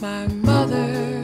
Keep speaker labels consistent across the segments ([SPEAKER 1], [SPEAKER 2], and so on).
[SPEAKER 1] my mother.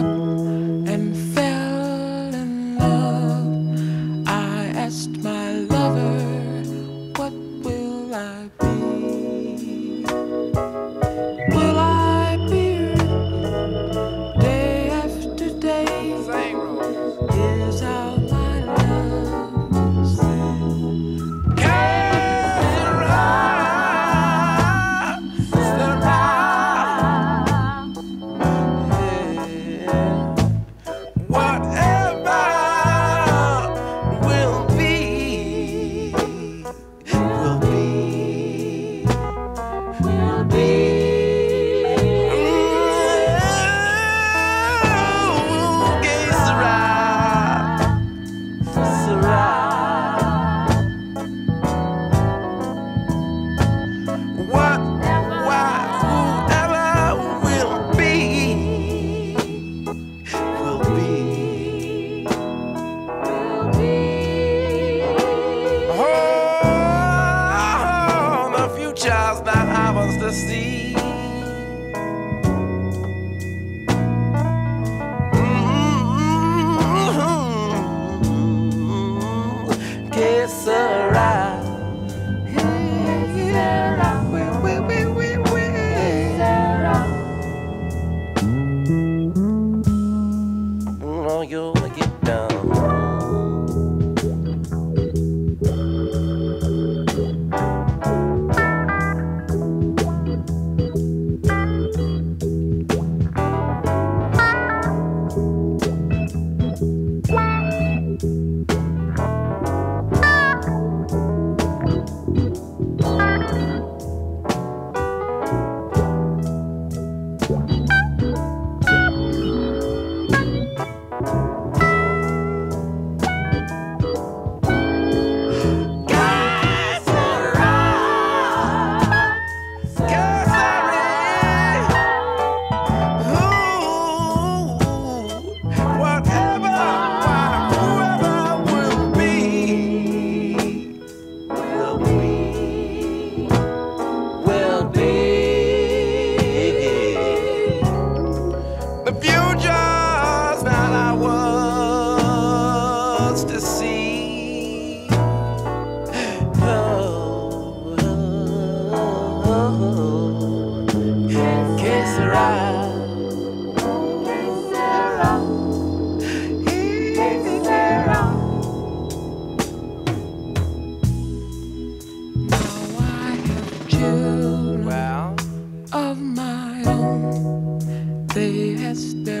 [SPEAKER 1] same. they has their